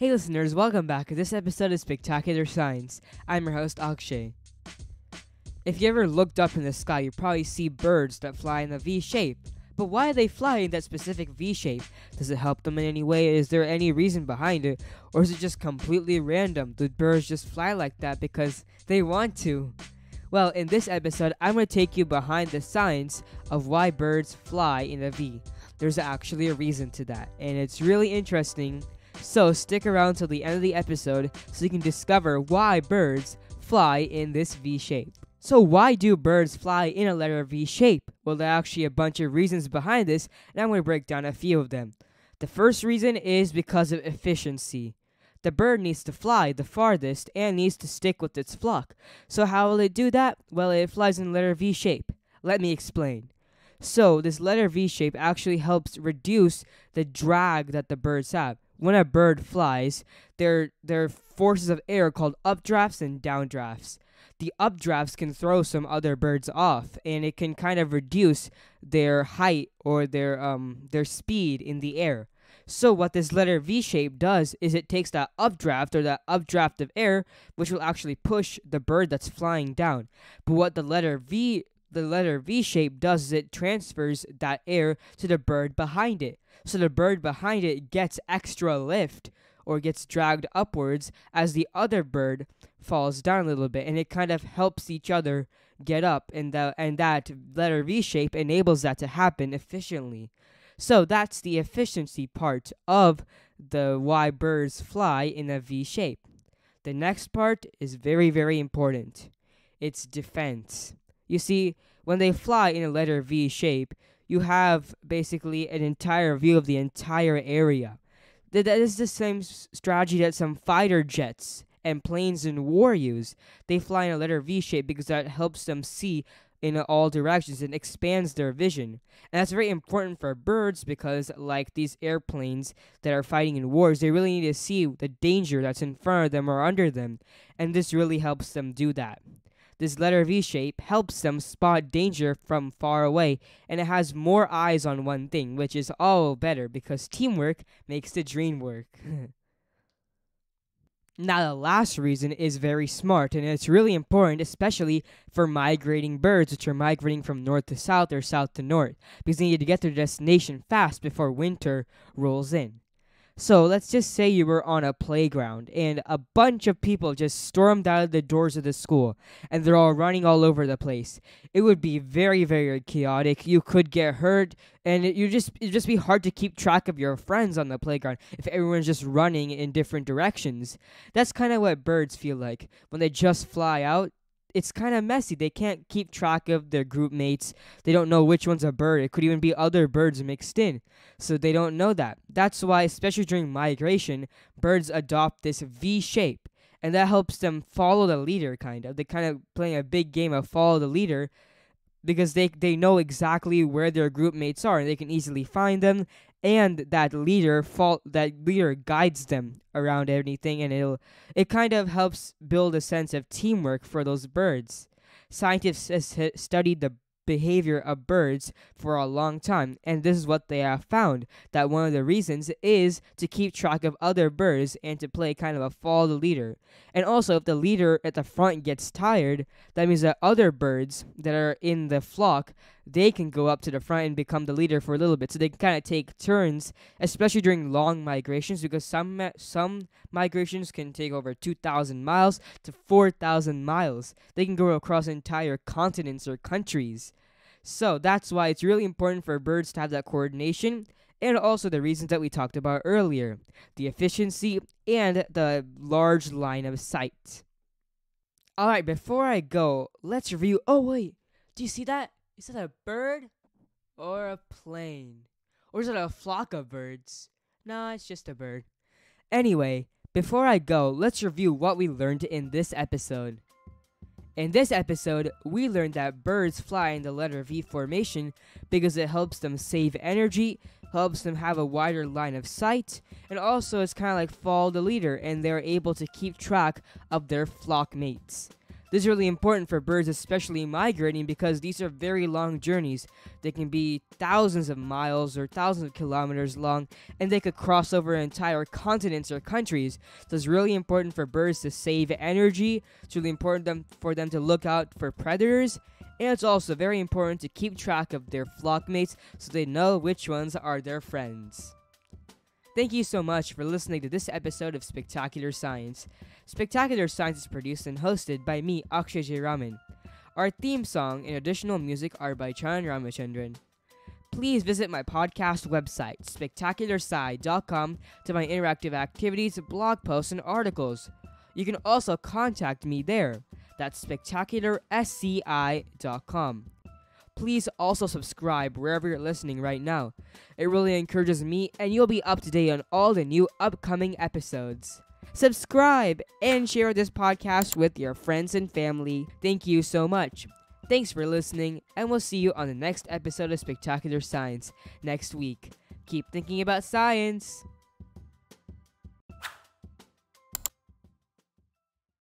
Hey listeners, welcome back. To this episode is Spectacular Science. I'm your host Akshay. If you ever looked up in the sky, you probably see birds that fly in a V shape. But why do they fly in that specific V shape? Does it help them in any way? Is there any reason behind it? Or is it just completely random? Do birds just fly like that because they want to? Well, in this episode, I'm going to take you behind the science of why birds fly in a V. There's actually a reason to that, and it's really interesting so stick around till the end of the episode so you can discover why birds fly in this V shape. So why do birds fly in a letter V shape? Well, there are actually a bunch of reasons behind this, and I'm going to break down a few of them. The first reason is because of efficiency. The bird needs to fly the farthest and needs to stick with its flock. So how will it do that? Well, it flies in letter V shape. Let me explain. So, this letter V shape actually helps reduce the drag that the birds have when a bird flies, there there are forces of air called updrafts and downdrafts. The updrafts can throw some other birds off, and it can kind of reduce their height or their um their speed in the air. So what this letter V shape does is it takes that updraft or that updraft of air, which will actually push the bird that's flying down. But what the letter V the letter V shape does is it transfers that air to the bird behind it. So the bird behind it gets extra lift or gets dragged upwards as the other bird falls down a little bit and it kind of helps each other get up and the, and that letter V shape enables that to happen efficiently. So that's the efficiency part of the why birds fly in a V shape. The next part is very very important. It's defense. You see, when they fly in a letter V shape, you have basically an entire view of the entire area. That is the same strategy that some fighter jets and planes in war use. They fly in a letter V shape because that helps them see in all directions and expands their vision. And that's very important for birds because, like these airplanes that are fighting in wars, they really need to see the danger that's in front of them or under them. And this really helps them do that. This letter V shape helps them spot danger from far away, and it has more eyes on one thing, which is all better because teamwork makes the dream work. Now, the last reason is very smart, and it's really important, especially for migrating birds, which are migrating from north to south or south to north, because they need to get to their destination fast before winter rolls in. So let's just say you were on a playground and a bunch of people just stormed out of the doors of the school and they're all running all over the place. It would be very, very chaotic. You could get hurt and it, you just it'd just be hard to keep track of your friends on the playground if everyone's just running in different directions. That's kind of what birds feel like when they just fly out it's kind of messy. They can't keep track of their group mates. They don't know which one's a bird. It could even be other birds mixed in. So they don't know that. That's why, especially during migration, birds adopt this V shape. And that helps them follow the leader, kind of. They kind of playing a big game of follow the leader because they, they know exactly where their group mates are and they can easily find them and that leader fault that leader guides them around anything and it'll it kind of helps build a sense of teamwork for those birds. Scientists have studied the behavior of birds for a long time, and this is what they have found that one of the reasons is to keep track of other birds and to play kind of a follow the leader. And also, if the leader at the front gets tired, that means that other birds that are in the flock they can go up to the front and become the leader for a little bit. So they can kind of take turns, especially during long migrations, because some some migrations can take over 2,000 miles to 4,000 miles. They can go across entire continents or countries. So that's why it's really important for birds to have that coordination and also the reasons that we talked about earlier the efficiency and the large line of sight. Alright, before I go, let's review. Oh, wait, do you see that? Is that a bird or a plane? Or is it a flock of birds? No, it's just a bird. Anyway, before I go, let's review what we learned in this episode. In this episode, we learned that birds fly in the letter V formation because it helps them save energy, helps them have a wider line of sight, and also it's kind of like follow the leader and they're able to keep track of their flock mates. This is really important for birds, especially migrating, because these are very long journeys. They can be thousands of miles or thousands of kilometers long, and they could cross over entire continents or countries. So it's really important for birds to save energy. It's really important for them to look out for predators. And it's also very important to keep track of their flock mates so they know which ones are their friends. Thank you so much for listening to this episode of Spectacular Science. Spectacular Science is produced and hosted by me, Akshay J. Raman. Our theme song and additional music are by Charan Ramachandran. Please visit my podcast website, spectacularsci.com, to find interactive activities, blog posts, and articles. You can also contact me there. That's spectacularsci.com please also subscribe wherever you're listening right now. It really encourages me, and you'll be up to date on all the new upcoming episodes. Subscribe and share this podcast with your friends and family. Thank you so much. Thanks for listening, and we'll see you on the next episode of Spectacular Science next week. Keep thinking about science.